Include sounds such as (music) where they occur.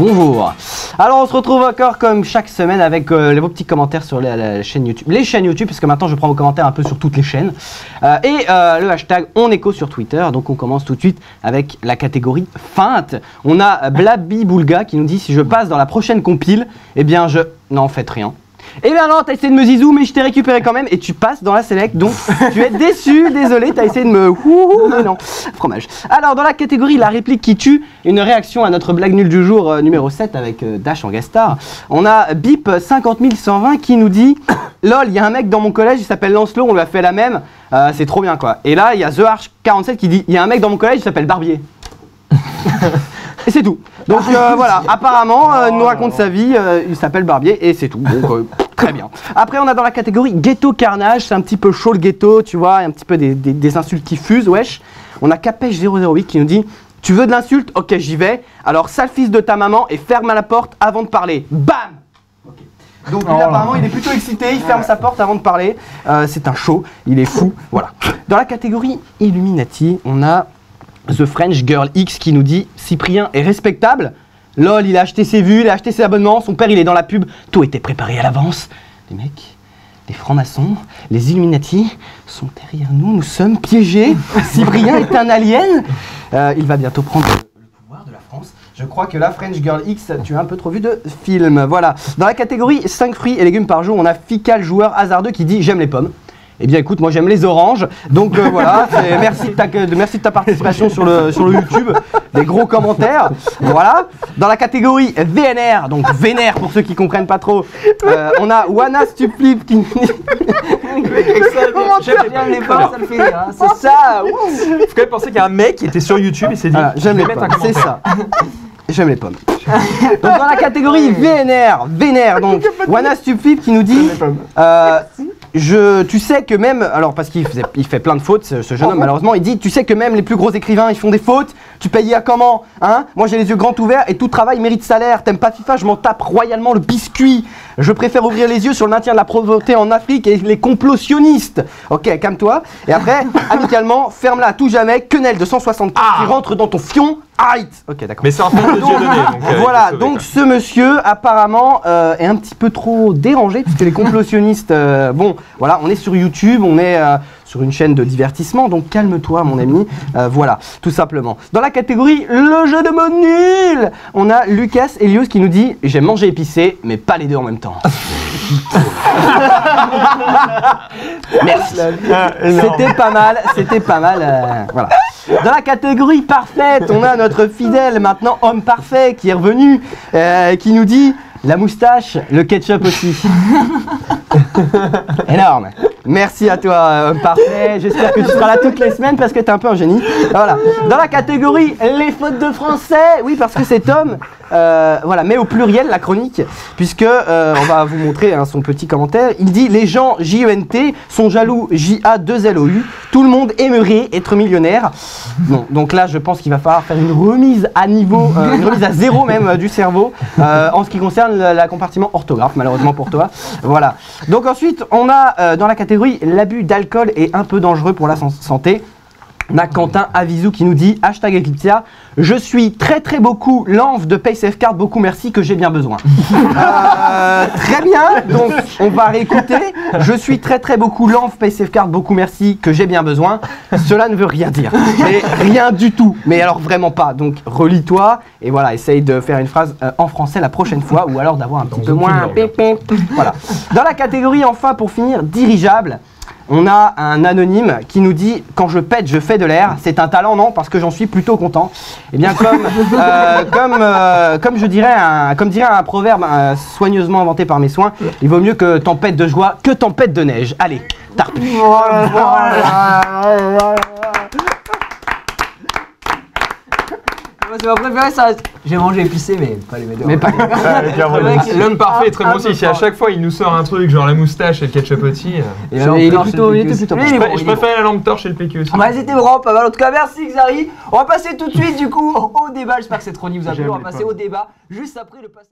bonjour. Alors on se retrouve encore comme chaque semaine avec euh, vos petits commentaires sur la, chaîne YouTube, les chaînes YouTube, parce que maintenant je prends vos commentaires un peu sur toutes les chaînes, Euh, et euh, le hashtag on sur Twitter. Donc on commence tout de suite avec la catégorie feinte. On a Blabi Boulga qui nous dit si je passe dans la prochaine compile, eh bien je non faites rien. Eh bien non, t'as essayé de me zizou, mais je t'ai récupéré quand même et tu passes dans la select, donc tu es déçu, (laughs) désolé, t'as essayé de me mais non, fromage. Alors dans la catégorie la réplique qui tue, une réaction à notre blague nulle du jour euh, numéro 7 avec euh, Dash en guest star. On a Bip 50120 qui nous dit (coughs) LOL, il y a un mec dans mon collège, il s'appelle Lancelot, on lui a fait la même, euh, c'est trop bien quoi. Et là, il y a The Arch 47 qui dit il y a un mec dans mon collège, il s'appelle Barbier. (laughs) Et c'est tout. Donc euh, voilà, apparemment, euh, il nous raconte sa vie, euh, il s'appelle Barbier et c'est tout. Donc euh, très bien. Après, on a dans la catégorie ghetto carnage, c'est un petit peu chaud le ghetto, tu vois, un petit peu des, des- des insultes qui fusent, wesh. On a Capèche 008 qui nous dit Tu veux de l'insulte? Ok, j'y vais. Alors, sale fils de ta maman et ferme la porte avant de parler. Bam donc lui, apparemment, il est plutôt excité, il ferme sa porte avant de parler. Euh, c'est un show, il est fou, voilà. Dans la catégorie Illuminati, on a The French Girl X qui nous dit Cyprien est respectable. Lol, il a acheté ses vues, il a acheté ses abonnements, son père il est dans la pub, tout était préparé à l'avance. Les mecs, les francs-maçons, les Illuminati sont derrière nous, nous sommes piégés. (laughs) Cyprien est un alien. Euh, il va bientôt prendre le pouvoir de la France. Je crois que la French Girl X, tu as un peu trop vu de films. Voilà. Dans la catégorie 5 fruits et légumes par jour, on a Fical joueur hasardeux qui dit J'aime les pommes. Eh bien écoute, moi j'aime les oranges, donc euh, voilà, (laughs) merci de, ta, de- merci de ta participation sur le, sur le YouTube, des gros commentaires, voilà. Dans la catégorie VNR, donc vénère pour ceux qui comprennent pas trop, euh, on a Wana Stuplip qui... Comment tu J'aime les pommes, ça me fait rire. C'est ça, wouh. Faut quand même penser qu'il y a un mec qui était sur YouTube et s'est dit j'aime les pommes, c'est ça. J'aime les pommes. Donc dans la catégorie VNR, vénère, donc (laughs) Wana Stupid qui nous dit euh, je, tu sais que même, alors parce qu'il il fait plein de fautes, ce, ce jeune homme malheureusement, il dit, tu sais que même les plus gros écrivains, ils font des fautes, tu payes à comment Hein? Moi j'ai les yeux grands ouverts et tout travail mérite salaire, t'aimes pas FIFA, je m'en tape royalement le biscuit. Je préfère ouvrir les yeux sur le maintien de la pauvreté en Afrique et les complots sionistes. Ok, calme-toi. Et après, (laughs) amicalement, ferme-la à tout jamais, quenelle de 160 qui rentre dans ton fion. Ok, d'accord. Mais c'est un film de Dieu donné. Donc, (laughs) euh, Voilà, il est sauvé, donc quoi. ce monsieur apparemment euh, est un petit peu trop dérangé puisque les complotionnistes, euh, bon, voilà, on est sur YouTube, on est euh, sur une chaîne de divertissement, donc calme-toi mon ami, Euh, voilà, tout simplement. Dans la catégorie le jeu de mots nul, on a Lucas Elios qui nous dit j'aime manger épicé, mais pas les deux en même temps. (laughs) Merci. C'était pas mal, c'était pas mal. euh, voilà. Dans la catégorie parfaite, on a notre fidèle maintenant homme parfait qui est revenu, euh, qui nous dit la moustache, le ketchup aussi. (laughs) Énorme. Merci à toi, euh, homme parfait. J'espère que tu seras là toutes les semaines parce que t'es un peu un génie. Voilà. Dans la catégorie les fautes de français, oui, parce que cet homme, euh, voilà, met au pluriel la chronique, puisque euh, on va vous montrer hein, son petit commentaire. Il dit les gens J-E-N-T sont jaloux J-A-2-L-O-U. Tout le monde aimerait être millionnaire. Non, donc là, je pense qu'il va falloir faire une remise à niveau, euh, une remise à zéro même du cerveau en ce qui concerne la compartiment orthographe, malheureusement pour toi. Voilà. Donc ensuite, on a dans la catégorie l'abus d'alcool est un peu dangereux pour la san- santé. On a Quentin Avisou qui nous dit hashtag Eclipsia, je suis très très beaucoup l'enve de PaySafeCard, beaucoup merci que j'ai bien besoin. (laughs) Euh, très bien, donc on va réécouter. Je suis très très beaucoup l'enve PaySafeCard, beaucoup merci que j'ai bien besoin. Cela ne veut rien dire, mais rien du tout, mais alors vraiment pas. Donc relis-toi et voilà, essaye de faire une phrase euh, en français la prochaine fois ou alors d'avoir un petit peu moins. Voilà. Dans la catégorie enfin pour finir dirigeable. On a un anonyme qui nous dit quand je pète, je fais de l'air. C'est un talent, non Parce que j'en suis plutôt content. Eh bien, comme, euh, (laughs) comme, euh, comme je dirais, un, comme dirait un proverbe euh, soigneusement inventé par mes soins, il vaut mieux que tempête de joie que tempête de neige. Allez. Moi, (laughs) c'est ma préférée, ça. J'ai mangé épicé, mais pas les. Mais pas. (laughs) Mec, L'homme parfait est très bon aussi. peu Si à chaque fois il nous sort un truc, genre la moustache et le ketchup aussi. il était plutôt est Je, préfère la lampe torche et le PQ aussi. Ah bah, c'était vraiment pas mal. En tout cas, merci Xari. On va passer tout de suite, du coup, au débat. J'espère que cette chronique vous a plu. On va passer au débat juste après le passage.